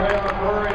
Graham Murray,